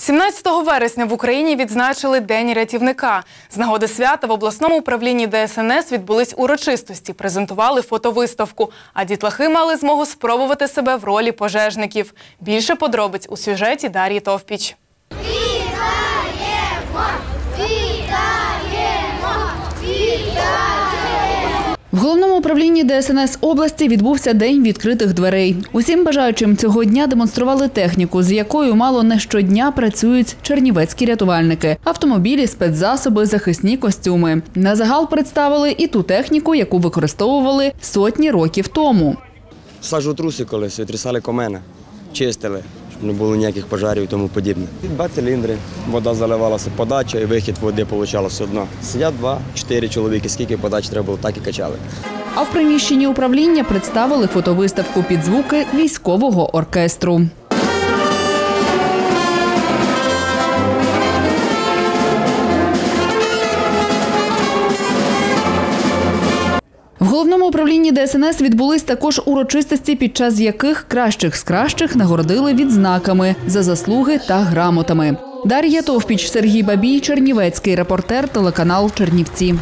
17 вересня в Україні відзначили День рятівника. З нагоди свята в обласному управлінні ДСНС відбулись урочистості, презентували фотовиставку. А дітлахи мали змогу спробувати себе в ролі пожежників. Більше подробиць у сюжеті Дар'ї Товпіч. В головному управлінні ДСНС області відбувся день відкритих дверей. Усім бажаючим цього дня демонстрували техніку, з якою мало не щодня працюють чернівецькі рятувальники: автомобілі, спецзасоби, захисні костюми. На загал представили і ту техніку, яку використовували сотні років тому. Сажу труси колись, відрізали комена, чистили, не було ніяких пожарів і тому подібне. Два циліндри, вода заливалася, подача і вихід води получалося одно. Сидять два-чотири чоловіки, скільки подач треба було, так і качали. А в приміщенні управління представили фотовиставку під звуки військового оркестру. Головному управлінні ДСНС відбулись також урочистості, під час яких кращих з кращих нагородили відзнаками за заслуги та грамотами. Дар'я Товпіч, Сергій Бабій, Чернівецький репортер, телеканал Чернівці.